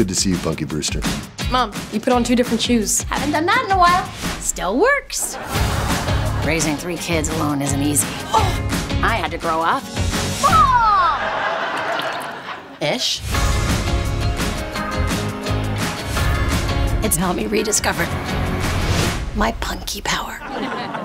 good to see you, Punky Brewster. Mom, you put on two different shoes. Haven't done that in a while. Still works. Raising three kids alone isn't easy. I had to grow up. Ish. It's helped me rediscover my punky power.